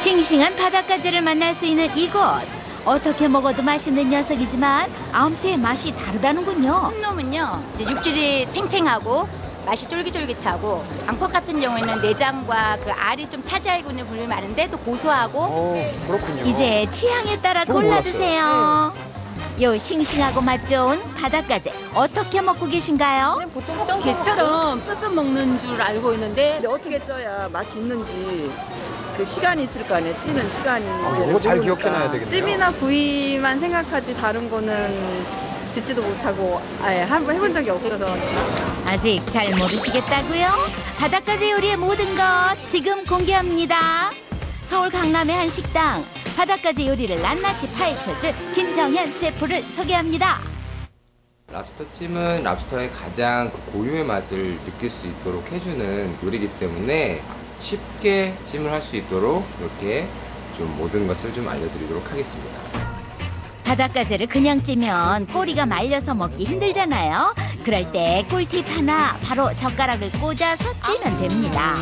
싱싱한 바닷가재를 만날 수 있는 이곳. 어떻게 먹어도 맛있는 녀석이지만 아음새의 맛이 다르다는군요. 순놈은요 이제 육질이 탱탱하고 맛이 쫄깃쫄깃하고 방콕 같은 경우에는 내장과 그 알이 좀 차지하고 있는 부분이 많은데 또 고소하고 어, 그렇군요. 이제 취향에 따라 골라. 드세요. 요 싱싱하고 맛 좋은 바닷가재 어떻게 먹고 계신가요? 보통 게처럼 쪄서 먹는 줄 알고 있는데 근데 어떻게 쪄야 맛이 있는지 그 시간이 있을 거 아니에요. 찌는 시간이. 아, 이거 잘 기억해놔야 되겠네요. 찜이나 구이만 생각하지 다른 거는 듣지도 못하고 아예 한 번 해본 적이 없어서 아직 잘 모르시겠다고요? 바닷가재 요리의 모든 것 지금 공개합니다. 서울 강남의 한 식당 바닷가재 요리를 낱낱이 파헤쳐줄 김정현 셰프를 소개합니다. 랍스터찜은 랍스터의 가장 그 고유의 맛을 느낄 수 있도록 해주는 요리이기 때문에 쉽게 찜을 할 수 있도록 이렇게 좀 모든 것을 좀 알려드리도록 하겠습니다. 바닷가재를 그냥 찌면 꼬리가 말려서 먹기 힘들잖아요. 그럴 때 꿀팁 하나 바로 젓가락을 꽂아서 찌면 됩니다.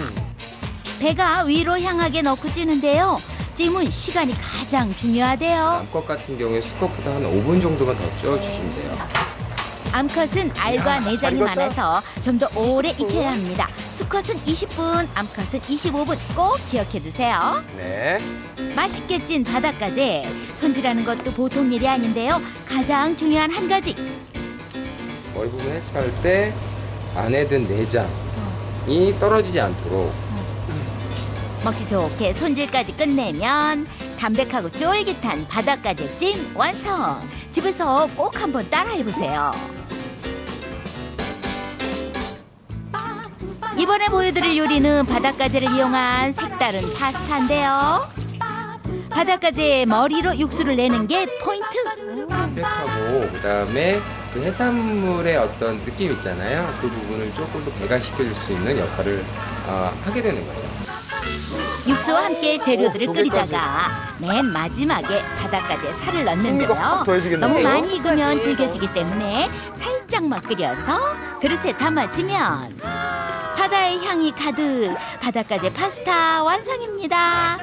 배가 위로 향하게 넣고 찌는데요. 찜은 시간이 가장 중요하대요. 암컷 같은 경우에 수컷보다 한 5분 정도만 더 쪄주시면 돼요. 암컷은 알과 내장이 잘 익었다. 많아서 좀 더 오래 익혀야 합니다. 수컷은 20분, 암컷은 25분 꼭 기억해 두세요. 네. 맛있게 찐 바닷가재 손질하는 것도 보통 일이 아닌데요. 가장 중요한 한 가지 부분 해체할 때 안에 든 내장이 떨어지지 않도록 먹기 좋게 손질까지 끝내면 담백하고 쫄깃한 바닷가재 찜 완성. 집에서 꼭 한번 따라해 보세요. 이번에 보여드릴 요리는 바닷가재를 이용한 색다른 파스타인데요. 바닷가재 머리로 육수를 내는 게 포인트. 담백하고 그다음에 그 해산물의 어떤 느낌 있잖아요. 그 부분을 조금 더 배가시켜줄 수 있는 역할을 아, 하게 되는 거죠. 육수와 함께 재료들을 오. 끓이다가 맨 마지막에 바닷가재 살을 넣는데요. 너무 많이 익으면 질겨지기 때문에 살짝만 끓여서 그릇에 담아지면 바다의 향이 가득 바닷가재 파스타 완성입니다.